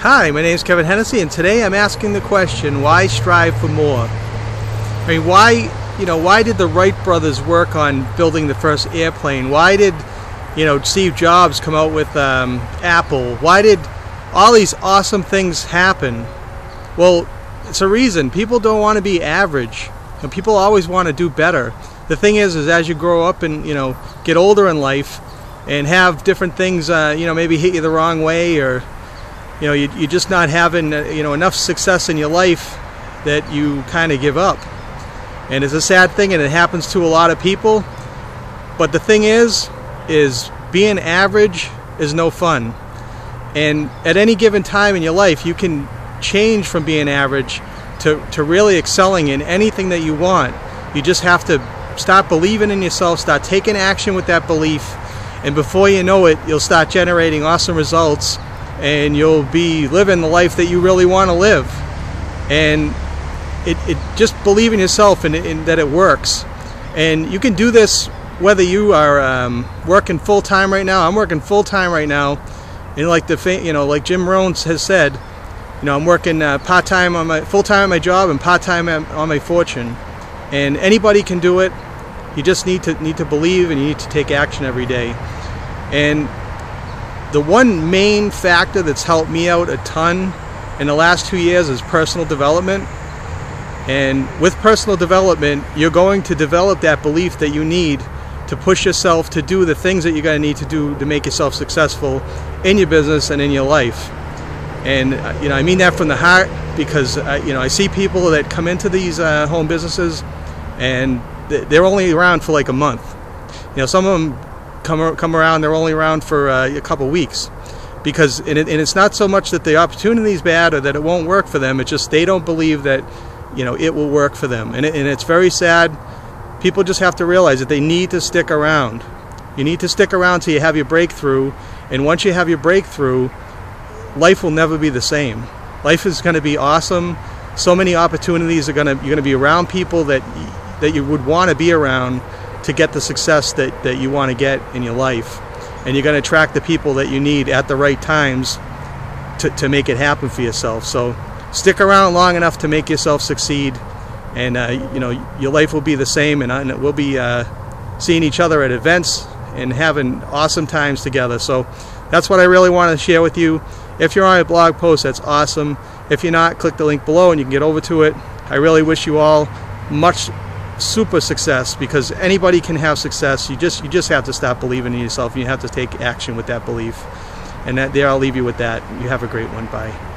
Hi, my name is Kevin Hennessy, and today I'm asking the question: Why strive for more? I mean, why, you know, why did the Wright brothers work on building the first airplane? Why did, you know, Steve Jobs come out with um, Apple? Why did all these awesome things happen? Well, it's a reason. People don't want to be average, people always want to do better. The thing is, is as you grow up and you know get older in life, and have different things, uh, you know, maybe hit you the wrong way or you know, you, you're just not having, uh, you know, enough success in your life that you kind of give up. And it's a sad thing, and it happens to a lot of people. But the thing is, is being average is no fun. And at any given time in your life, you can change from being average to, to really excelling in anything that you want. You just have to start believing in yourself, start taking action with that belief, and before you know it, you'll start generating awesome results and you'll be living the life that you really want to live. And it, it just believe in yourself and, and, that it works. And you can do this whether you are um, working full time right now. I'm working full time right now, and like the you know like Jim Rohn has said, you know I'm working uh, part time on my full time on my job and part time on my fortune. And anybody can do it. You just need to need to believe and you need to take action every day. And the one main factor that's helped me out a ton in the last two years is personal development. And with personal development, you're going to develop that belief that you need to push yourself to do the things that you're going to need to do to make yourself successful in your business and in your life. And uh, you know, I mean that from the heart because uh, you know I see people that come into these uh, home businesses and they're only around for like a month. You know, some of them come come around. They're only around for uh, a couple weeks because and, it, and, it's not so much that the opportunity is bad or that it won't work for them. It's just they don't believe that you know it will work for them, and, it, and it's very sad. People just have to realize that they need to stick around. You need to stick around till you have your breakthrough, and once you have your breakthrough, life will never be the same. Life is going to be awesome. So many opportunities are going to you're going to be around people that that you would want to be around to get the success that, that you want to get in your life. And you're going to attract the people that you need at the right times to, to make it happen for yourself. So stick around long enough to make yourself succeed. And, uh, you know, your life will be the same and, and we'll be uh, seeing each other at events and having awesome times together. So that's what I really want to share with you. If you're on a blog post, that's awesome. If you're not, click the link below and you can get over to it. I really wish you all much super success because anybody can have success. You just you just have to stop believing in yourself. You have to take action with that belief. And that, there, I'll leave you with that. You have a great one. Bye.